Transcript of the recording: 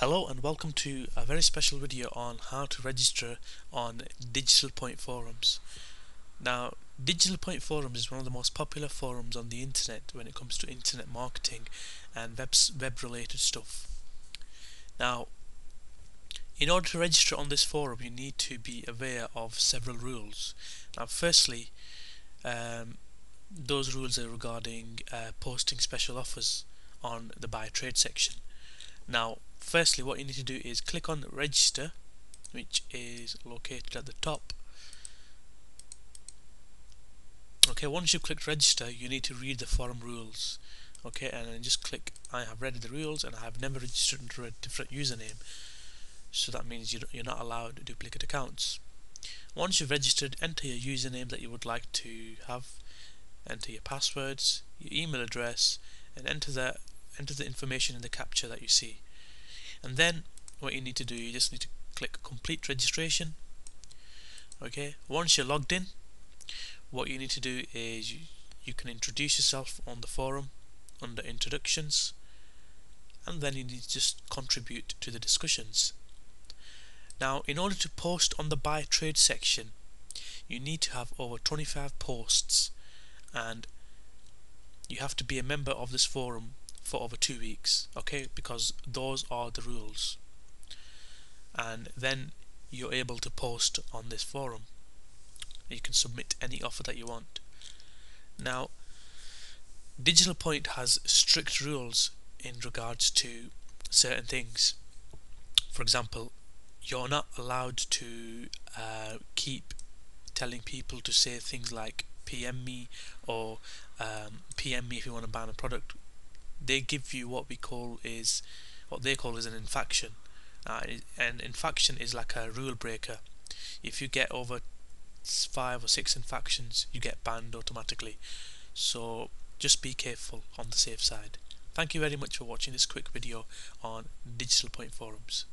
Hello and welcome to a very special video on how to register on Digital Point forums. Now Digital Point forums is one of the most popular forums on the internet when it comes to internet marketing and web, web related stuff. Now in order to register on this forum you need to be aware of several rules. Now firstly um, those rules are regarding uh, posting special offers on the buy trade section. Now firstly what you need to do is click on register which is located at the top. Okay once you've clicked register you need to read the forum rules. Okay and then just click I have read the rules and I have never registered under a different username. So that means you're not allowed duplicate accounts. Once you've registered enter your username that you would like to have enter your passwords your email address and enter the enter the information in the CAPTCHA that you see. And then what you need to do you just need to click complete registration. Okay once you're logged in what you need to do is you, you can introduce yourself on the forum under introductions and then you need to just contribute to the discussions. Now in order to post on the buy trade section you need to have over 25 posts and you have to be a member of this forum for over two weeks okay? Because those are the rules. And then you're able to post on this forum. You can submit any offer that you want. Now Digital Point has strict rules in regards to certain things. For example you're not allowed to uh, keep telling people to say things like PM me or um, PM me if you want to buy a product they give you what we call is what they call is an infraction uh, and infraction is like a rule breaker. If you get over five or six infactions you get banned automatically. So just be careful on the safe side. Thank you very much for watching this quick video on digital point forums